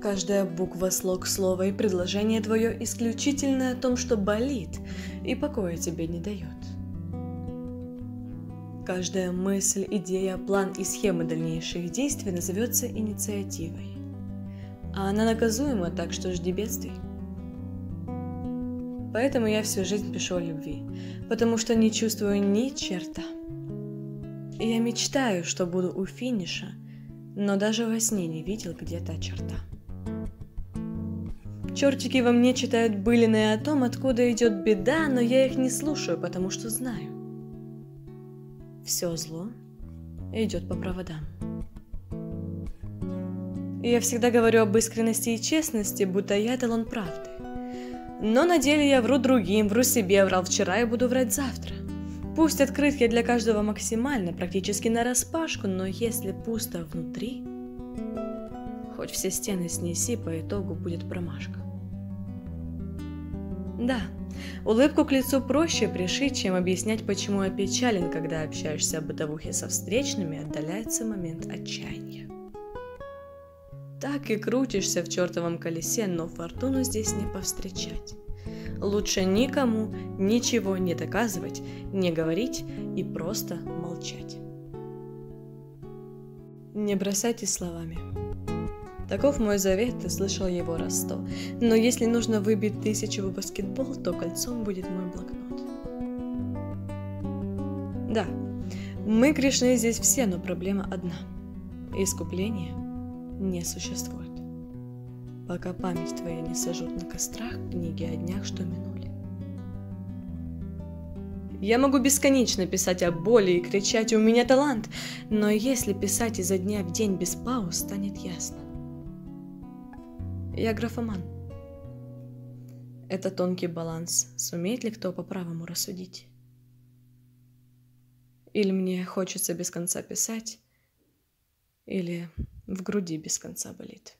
Каждая буква, слог, слово и предложение твое исключительно о том, что болит и покоя тебе не дает. Каждая мысль, идея, план и схема дальнейших действий назовется инициативой. А она наказуема, так что жди бедствий. Поэтому я всю жизнь пишу о любви, потому что не чувствую ни черта. Я мечтаю, что буду у финиша, но даже во сне не видел где то черта. Чертики во мне читают былины о том, откуда идет беда, но я их не слушаю, потому что знаю. Все зло идет по проводам. Я всегда говорю об искренности и честности, будто я эталон правды. Но на деле я вру другим, вру себе, врал вчера и буду врать завтра. Пусть открытки для каждого максимально, практически на распашку, но если пусто внутри, хоть все стены снеси, по итогу будет промашка. Да, улыбку к лицу проще пришить, чем объяснять, почему опечален, когда общаешься о бытовухе со встречными, отдаляется момент отчаяния. Так и крутишься в чертовом колесе, но фортуну здесь не повстречать. Лучше никому ничего не доказывать, не говорить и просто молчать. Не бросайте словами. Таков мой завет, ты слышал его раз сто. Но если нужно выбить тысячу в баскетбол, то кольцом будет мой блокнот. Да, мы грешны здесь все, но проблема одна. Искупления не существует. Пока память твоя не сожжут на кострах книги о днях, что минули. Я могу бесконечно писать о боли и кричать «У меня талант!», но если писать изо дня в день без пауз, станет ясно. Я графоман. Это тонкий баланс. Сумеет ли кто по-правому рассудить? Или мне хочется без конца писать, или в груди без конца болит.